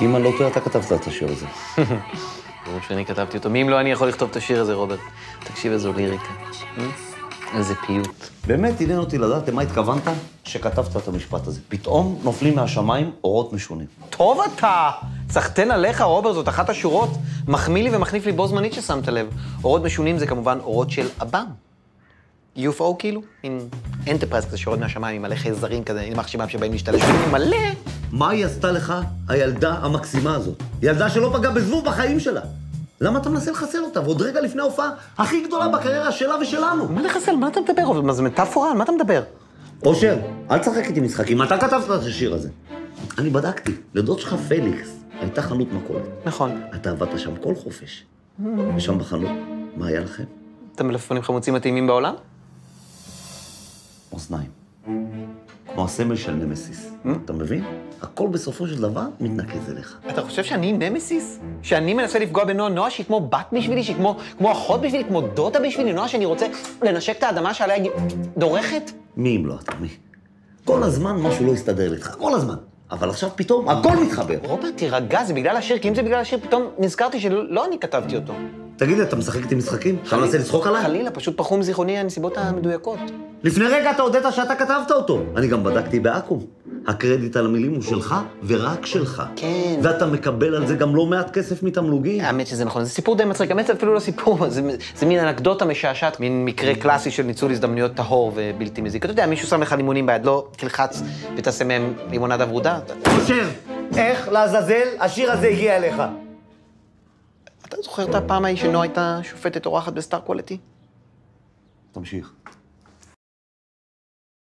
אם אני לא טועה, אתה כתבת את השיר הזה. ברור שאני כתבתי אותו. מי אם לא אני יכול לכתוב את השיר הזה, רוברט? תקשיב איזו ליריקה. אה? איזה פיוט. באמת עניין אותי לדעת למה התכוונת שכתבת את המשפט הזה. פתאום נופלים מהשמיים אורות משונים. טוב אתה! סחטיין עליך, רוברט, זאת אחת השורות. מחמיא לי ומחניף לי בו זמנית ששמת לב. אורות משונים זה כמובן אורות של עב"ם. UFO כאילו, מין אנטרפרייז כזה שיורד מהשמיים עם מלא חייזרים כזה, עם מחושים שבאים להשתלט. מלא! מה היא עשתה לך, הילדה המקסימה הזאת? ילדה שלא פגעה בזבוב בחיים שלה. למה אתה מנסה לחסל אותה? ועוד רגע לפני ההופעה הכי גדולה בקריירה שלה ושלנו. מה לחסל? מה אתה מדבר? מה זה מטאפורה? על מה אתה מדבר? אושר, אל תשחק איתי משחקים, אתה כתבת את השיר הזה. אני בדקתי, לדוד שלך פליקס הייתה חנות מכולת. נכון. אתה עבדת שם כל חופש. ושם בחנות, מה היה לכם? את המלפפונים חמוצים הטעימים בעולם? אוזניים. כמו הסמל של נמסיס. אתה מבין? הכל בסופו של דבר מתנקז אליך. אתה חושב שאני נמסיס? שאני מנסה לפגוע בנועה? נועה שהיא כמו בת בשבילי, שהיא כמו, כמו אחות בשבילי, כמו דודה בשבילי? נועה שאני רוצה לנשק את האדמה שעליה דורכת? מי אם לא אתה? מי? כל הזמן משהו לא הסתדר לך, כל הזמן. אבל עכשיו פתאום הכל מתחבר. רוברט, תירגע, זה בגלל השיר, כי אם זה בגלל השיר, פתאום נזכרתי שלא אני כתבתי אותו. תגיד לי, אתה משחק איתי משחקים? אתה מנסה לצחוק עליי? חלילה, פשוט פרחו מזיכרוני הנסיבות המדויקות. לפני רגע אתה הודית שאתה כתבת אותו. אני גם בדקתי בעכו"ם. הקרדיט על המילים הוא שלך ורק שלך. כן. ואתה מקבל על זה גם לא מעט כסף מתמלוגים. האמת שזה נכון, זה סיפור די מצחיק, האמת זה אפילו לא סיפור, זה, זה מין אנקדוטה משעשעת, מין מקרה קלאסי של ניצול הזדמנויות טהור ובלתי מזיק. אתה יודע, מישהו שם לך לימונים ביד, לא תלחץ ותעשה מהם לימונדה ורודה. אושר, איך לעזאזל השיר הזה הגיע אליך? זוכר את הפעם ההיא שנועה הייתה שופטת אורחת בסטאר קוולטי? תמשיך.